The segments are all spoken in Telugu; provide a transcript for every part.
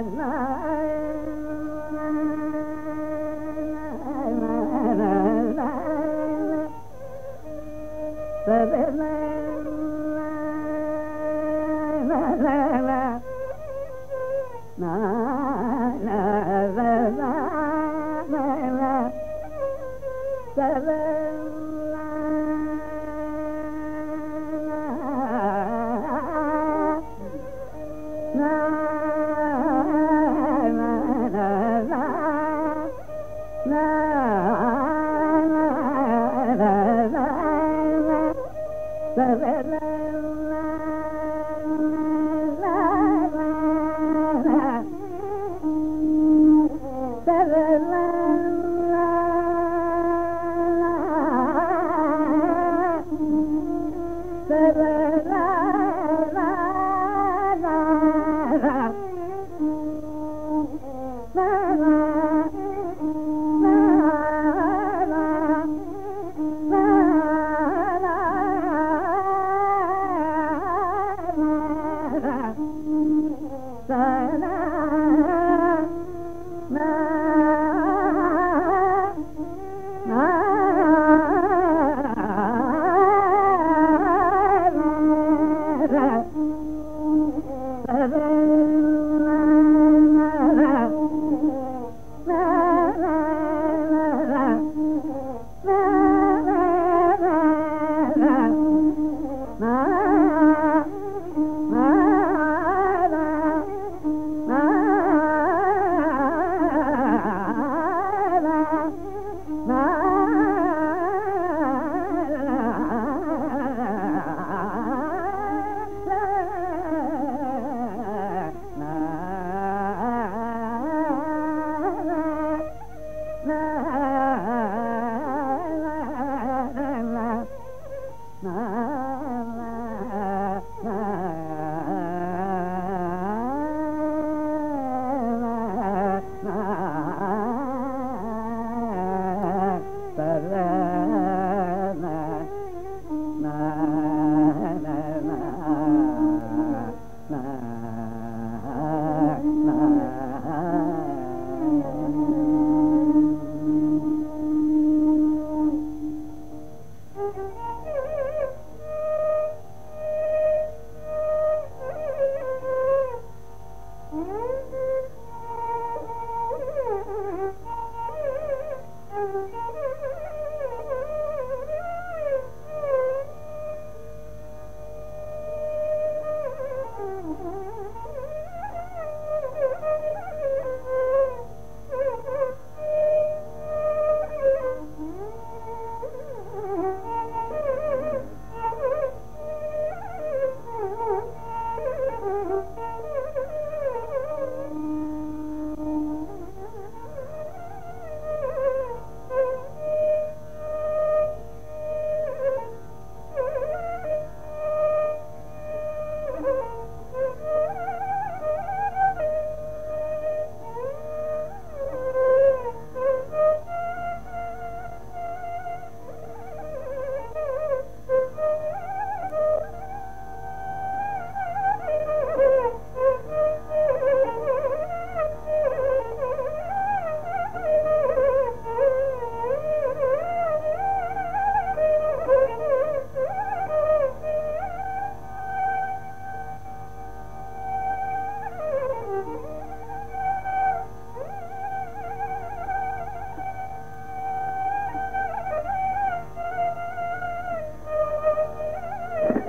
na man.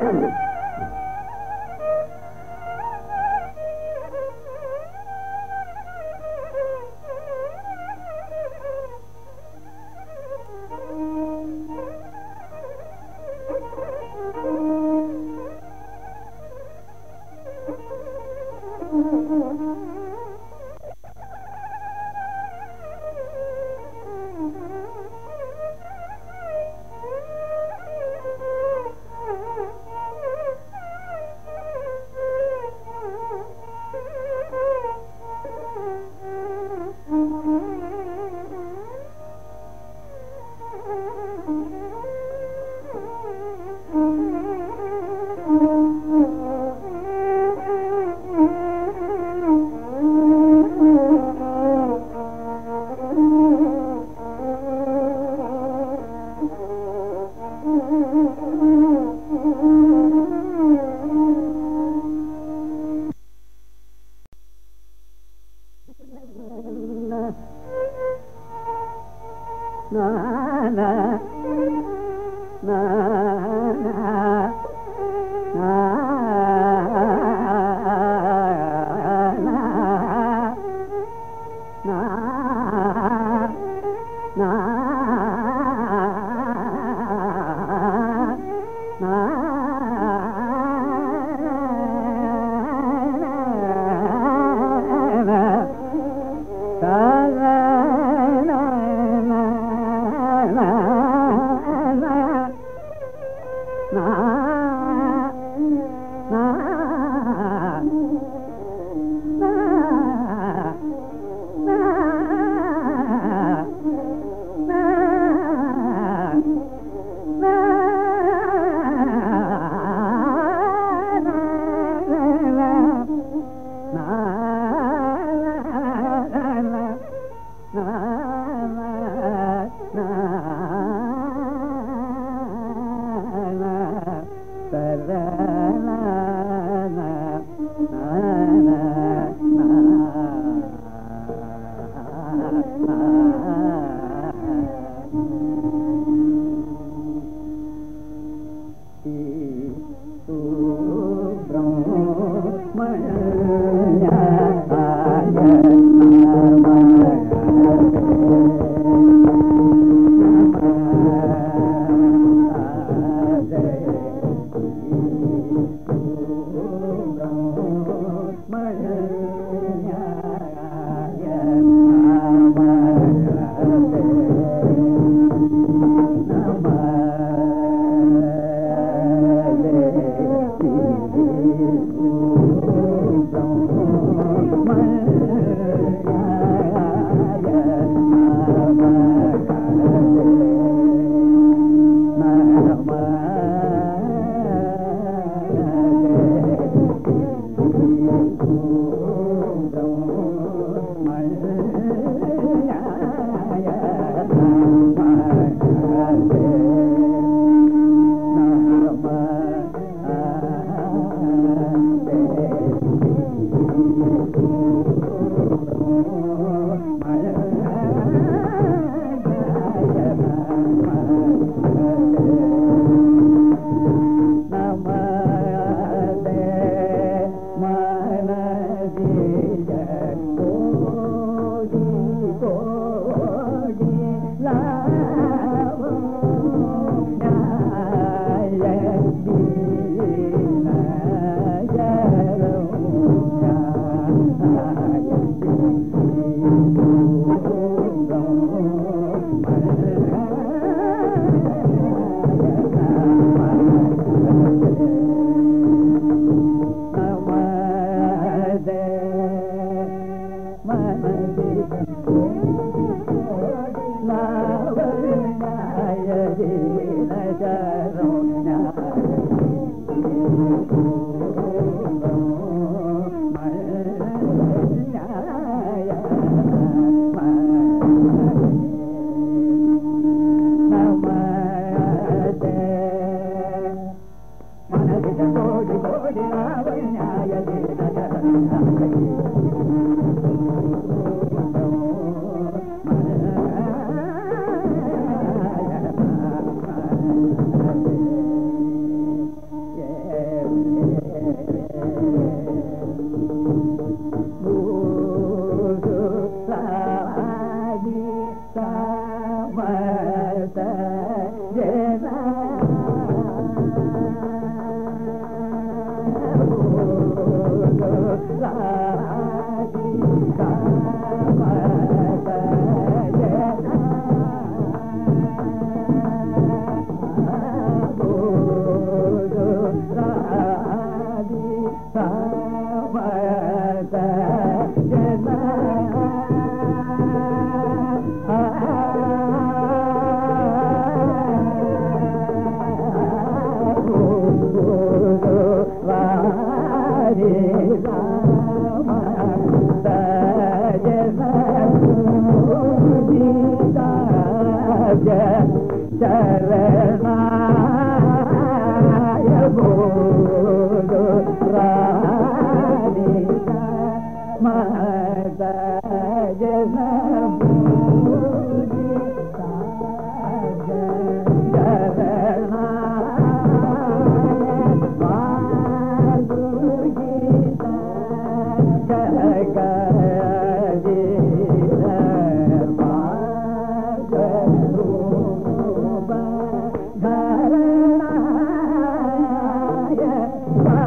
attended. Oh, मेरा Bye.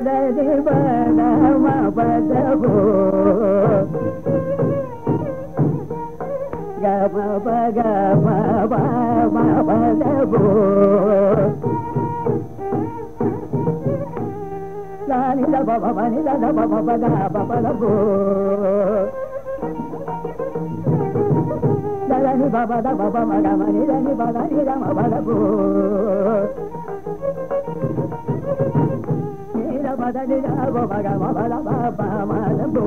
పదని పడమ పదము గమ పగ పదము లాని దబ బని దబ బద బబలబో దని బబ దబ మగ మని దని బదని రమ బలబో మదని రావు భగవ బల బాబు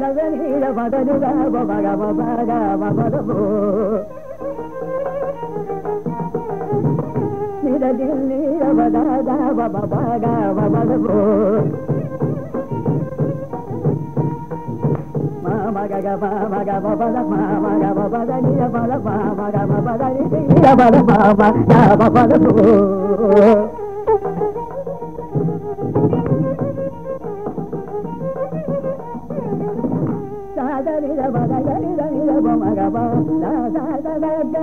నవనీల మదని రావు భగవ భగవ బలము నిరదిల్ నీరవ దాదా బాబా గవ బలము గగ పా మగ పద పా మగ పద నియ పద పా మగ పద నియ పద పా మగ పద సాదరి పద గరి గరి మగ పద సాద గగ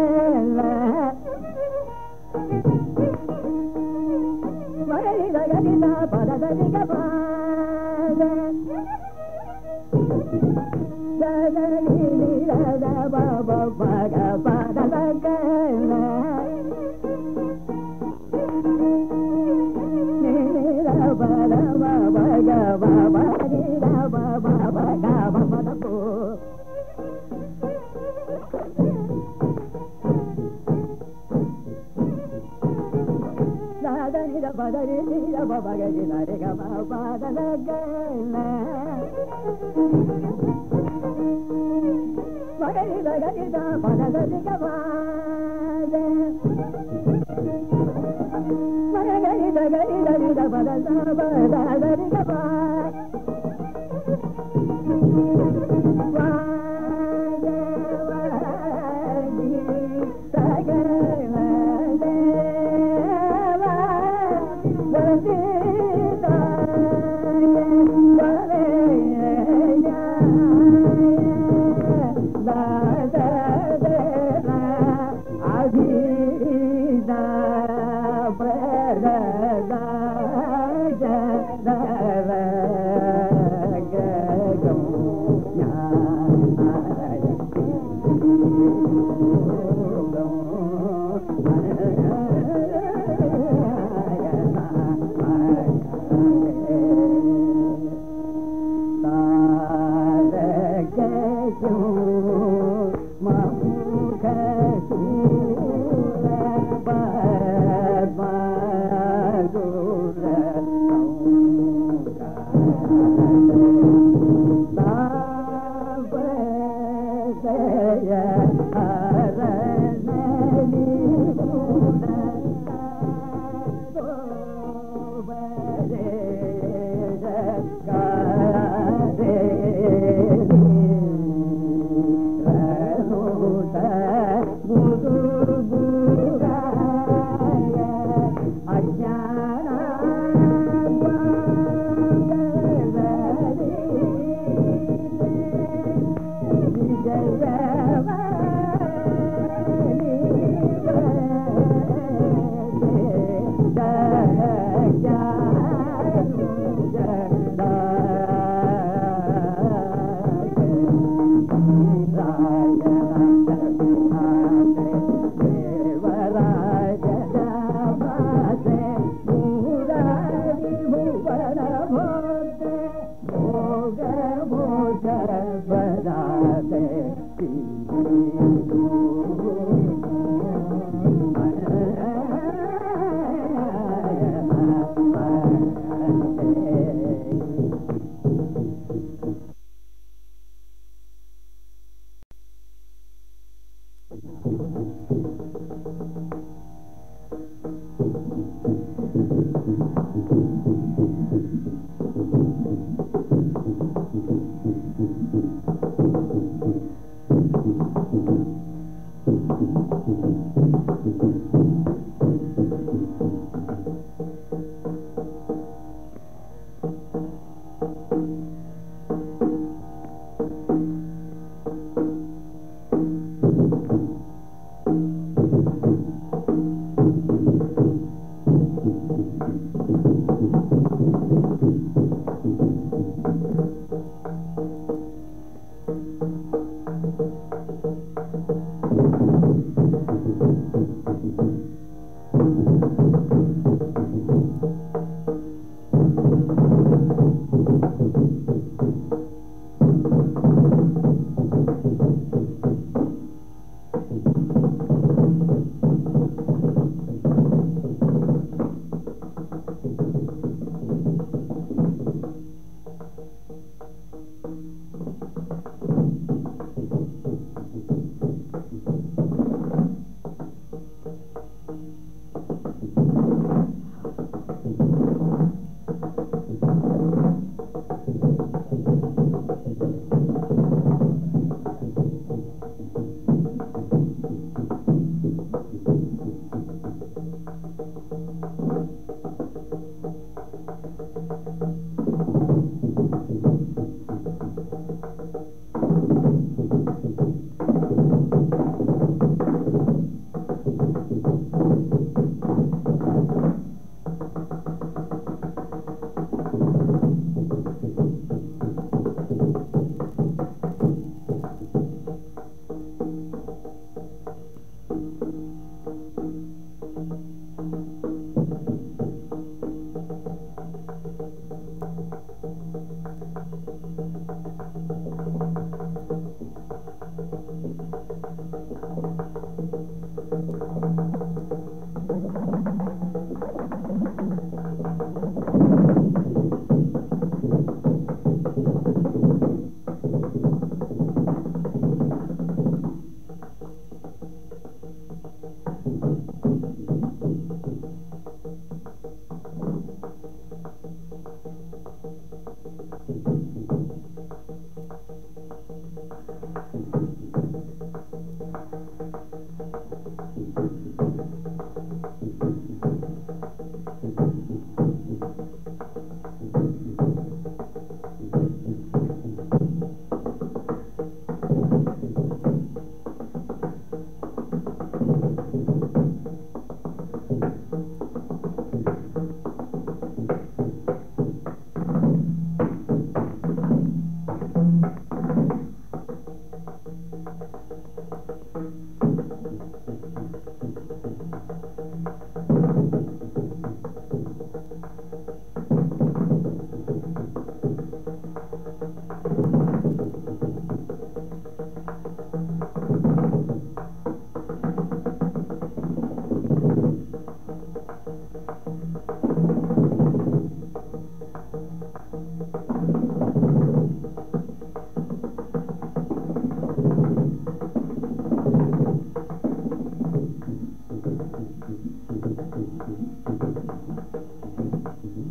పదని నీల బగగి నరిగ పాదన మగని దగని దా పదన దిగవాద మగని దగని దగని ద పదన పదన దిగవాద da बरा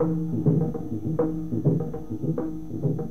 Thank you.